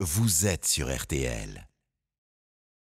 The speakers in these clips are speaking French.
vous êtes sur RTL.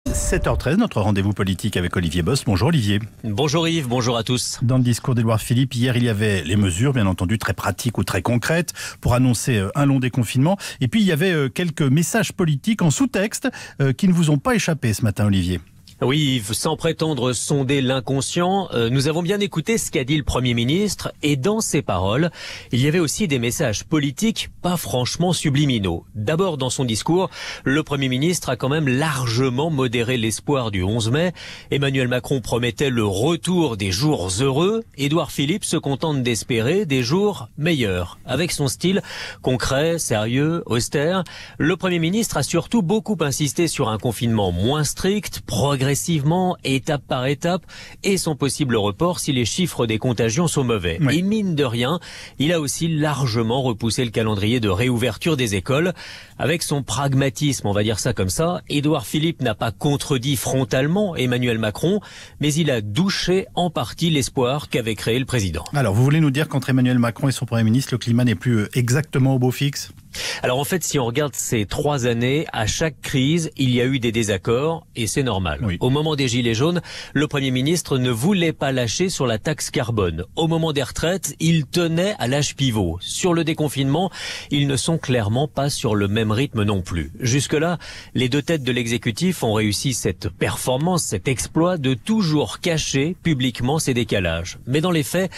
7h13, notre rendez-vous politique avec Olivier Boss. Bonjour Olivier. Bonjour Yves, bonjour à tous. Dans le discours d'Edouard Philippe, hier, il y avait les mesures, bien entendu, très pratiques ou très concrètes pour annoncer euh, un long déconfinement. Et puis, il y avait euh, quelques messages politiques en sous-texte euh, qui ne vous ont pas échappé ce matin, Olivier. Oui, sans prétendre sonder l'inconscient, euh, nous avons bien écouté ce qu'a dit le Premier ministre et dans ses paroles, il y avait aussi des messages politiques pas franchement subliminaux. D'abord, dans son discours, le Premier ministre a quand même largement modéré l'espoir du 11 mai. Emmanuel Macron promettait le retour des jours heureux. Édouard Philippe se contente d'espérer des jours meilleurs. Avec son style concret, sérieux, austère, le Premier ministre a surtout beaucoup insisté sur un confinement moins strict, progressif progressivement, étape par étape, et son possible report si les chiffres des contagions sont mauvais. Et mine de rien, il a aussi largement repoussé le calendrier de réouverture des écoles. Avec son pragmatisme, on va dire ça comme ça, Édouard Philippe n'a pas contredit frontalement Emmanuel Macron, mais il a douché en partie l'espoir qu'avait créé le président. Alors, vous voulez nous dire qu'entre Emmanuel Macron et son Premier ministre, le climat n'est plus euh, exactement au beau fixe? Alors en fait, si on regarde ces trois années, à chaque crise, il y a eu des désaccords et c'est normal. Au moment des Gilets jaunes, le Premier ministre ne voulait pas lâcher sur la taxe carbone. Au moment des retraites, il tenait à l'âge pivot. Sur le déconfinement, ils ne sont clairement pas sur le même rythme non plus. Jusque-là, les deux têtes de l'exécutif ont réussi cette performance, cet exploit de toujours cacher publiquement ces décalages. Mais dans les faits,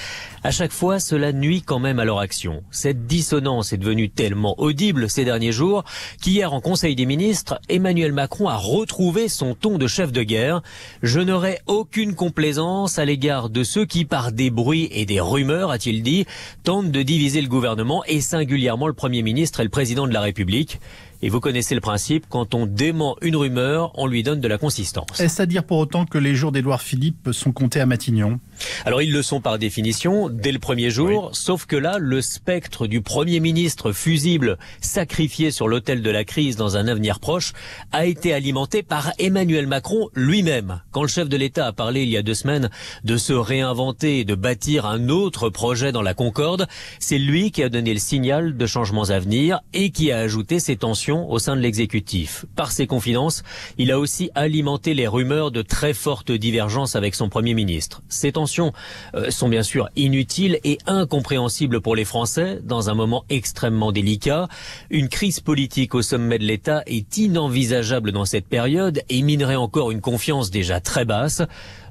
à chaque fois, cela nuit quand même à leur action. Cette dissonance est devenue tellement audible ces derniers jours qu'hier en Conseil des ministres, Emmanuel Macron a retrouvé son ton de chef de guerre. Je n'aurai aucune complaisance à l'égard de ceux qui, par des bruits et des rumeurs, a-t-il dit, tentent de diviser le gouvernement et singulièrement le Premier ministre et le Président de la République. Et vous connaissez le principe, quand on dément une rumeur, on lui donne de la consistance. Est-ce à dire pour autant que les jours d'Édouard Philippe sont comptés à Matignon? Alors ils le sont par définition, dès le premier jour, sauf que là, le spectre du Premier ministre fusible, sacrifié sur l'autel de la crise dans un avenir proche, a été alimenté par Emmanuel Macron lui-même. Quand le chef de l'État a parlé il y a deux semaines de se réinventer et de bâtir un autre projet dans la Concorde, c'est lui qui a donné le signal de changements à venir et qui a ajouté ses tensions au sein de l'exécutif. Par ses confidences, il a aussi alimenté les rumeurs de très fortes divergences avec son Premier ministre. Ces tensions euh, sont bien sûr inutiles et incompréhensibles pour les Français dans un moment extrêmement délicat. Une crise politique au sommet de l'État est inenvisageable dans cette période et minerait encore une confiance déjà très basse.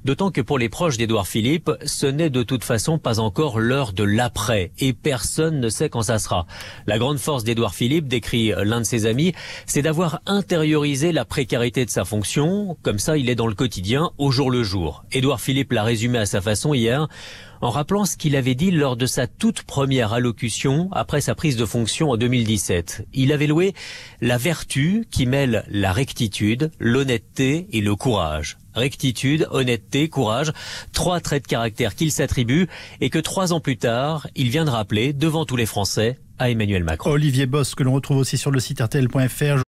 D'autant que pour les proches d'Édouard Philippe, ce n'est de toute façon pas encore l'heure de l'après et personne ne sait quand ça sera. La grande force d'Édouard Philippe, décrit l'un de ses amis, c'est d'avoir intériorisé la précarité de sa fonction. Comme ça, il est dans le quotidien, au jour le jour. Édouard Philippe l'a résumé à sa façon hier en rappelant ce qu'il avait dit lors de sa toute première allocution après sa prise de fonction en 2017. Il avait loué la vertu qui mêle la rectitude, l'honnêteté et le courage. Rectitude, honnêteté, courage, trois traits de caractère qu'il s'attribue et que trois ans plus tard, il vient de rappeler devant tous les Français à Emmanuel Macron. Olivier Boss, que l'on retrouve aussi sur le site rtl.fr.